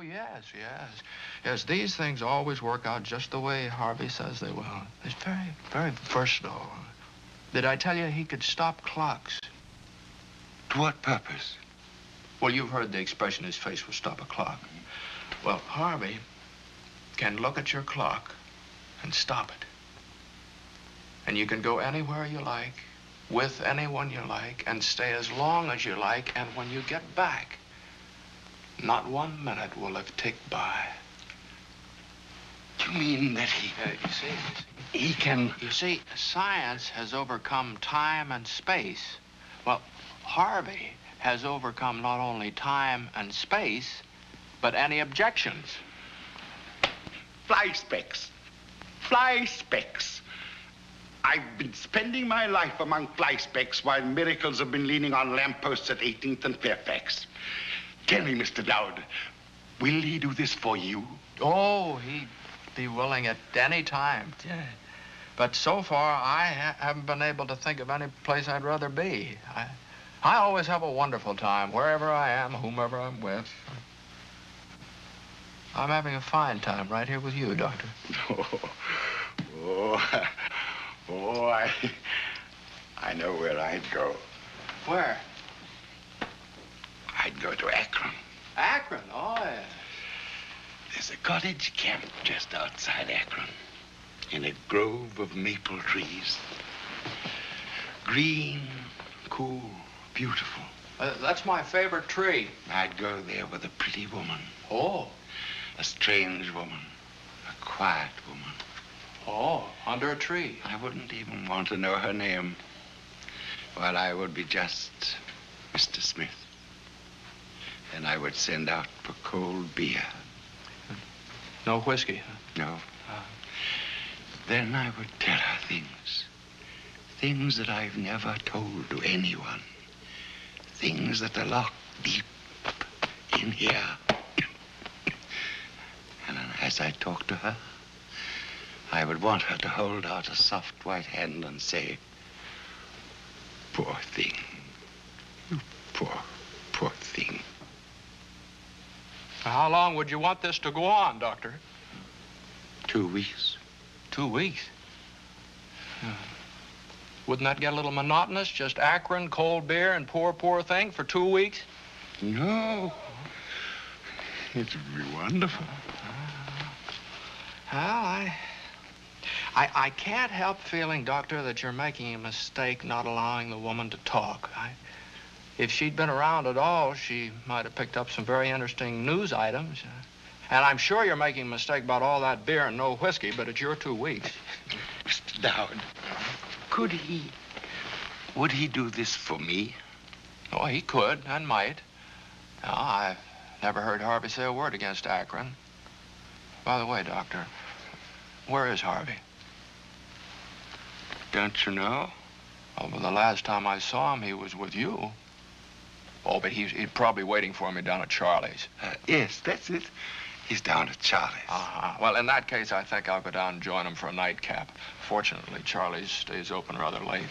Oh, yes, yes. Yes, these things always work out just the way Harvey says they will. It's very, very versatile. Did I tell you he could stop clocks? To what purpose? Well, you've heard the expression his face will stop a clock. Well, Harvey can look at your clock and stop it. And you can go anywhere you like, with anyone you like, and stay as long as you like, and when you get back, not one minute will have ticked by. You mean that he... Uh, you see, you see, he can... you see, science has overcome time and space. Well, Harvey has overcome not only time and space, but any objections. Fly specks. Fly specks. I've been spending my life among fly specks while miracles have been leaning on lampposts at 18th and Fairfax. Tell me, Mr. Dowd, will he do this for you? Oh, he'd be willing at any time. But so far, I ha haven't been able to think of any place I'd rather be. I, I always have a wonderful time, wherever I am, whomever I'm with. I'm having a fine time right here with you, Doctor. Oh, oh, oh I, I know where I'd go. Where? I'd go to Akron. Akron, oh, yeah. There's a cottage camp just outside Akron in a grove of maple trees. Green, cool, beautiful. Uh, that's my favorite tree. I'd go there with a pretty woman, Oh, a strange woman, a quiet woman. oh, under a tree. I wouldn't even want to know her name. Well, I would be just Mr. Smith. And I would send out for cold beer. No whiskey. huh? No. Uh. Then I would tell her things. Things that I've never told to anyone. Things that are locked deep in here. and as I talked to her, I would want her to hold out a soft white hand and say, Poor thing. You poor, poor thing. How long would you want this to go on, Doctor? Two weeks. Two weeks. Uh, Wouldn't that get a little monotonous? Just Akron, cold beer, and poor, poor thing for two weeks? No. It would be wonderful. Well, I, I, I can't help feeling, Doctor, that you're making a mistake not allowing the woman to talk. I, if she'd been around at all, she might have picked up some very interesting news items. And I'm sure you're making a mistake about all that beer and no whiskey, but it's your two weeks. Mr. Dowd, could he, would he do this for me? Oh, he could and might. Now, I've never heard Harvey say a word against Akron. By the way, Doctor, where is Harvey? Don't you know? Oh, well, the last time I saw him, he was with you. Oh, but he's, he's probably waiting for me down at Charlie's. Uh, yes, that's it. He's down at Charlie's. Uh-huh. Well, in that case, I think I'll go down and join him for a nightcap. Fortunately, Charlie's stays open rather late.